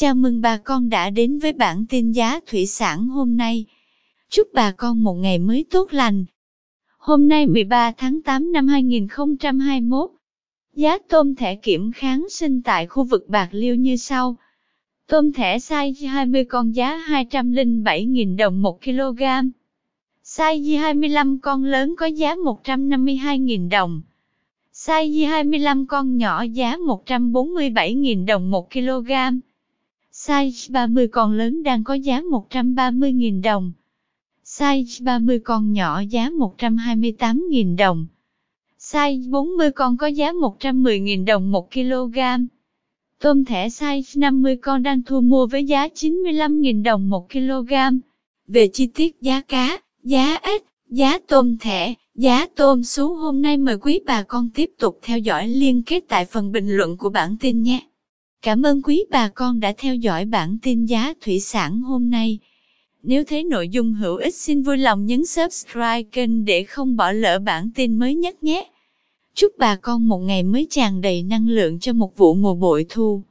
Chào mừng bà con đã đến với bản tin giá thủy sản hôm nay. Chúc bà con một ngày mới tốt lành. Hôm nay 13 tháng 8 năm 2021, giá tôm thẻ kiểm kháng sinh tại khu vực Bạc Liêu như sau. Tôm thẻ size 20 con giá 207.000 đồng 1 kg. Size 25 con lớn có giá 152.000 đồng. Size 25 con nhỏ giá 147.000 đồng 1 kg. Size 30 con lớn đang có giá 130.000 đồng. Size 30 con nhỏ giá 128.000 đồng. Size 40 con có giá 110.000 đồng 1 kg. Tôm thẻ size 50 con đang thu mua với giá 95.000 đồng 1 kg. Về chi tiết giá cá, giá ếch, giá tôm thẻ, giá tôm sú hôm nay mời quý bà con tiếp tục theo dõi liên kết tại phần bình luận của bản tin nhé. Cảm ơn quý bà con đã theo dõi bản tin giá thủy sản hôm nay. Nếu thấy nội dung hữu ích, xin vui lòng nhấn subscribe kênh để không bỏ lỡ bản tin mới nhất nhé. Chúc bà con một ngày mới tràn đầy năng lượng cho một vụ mùa bội thu.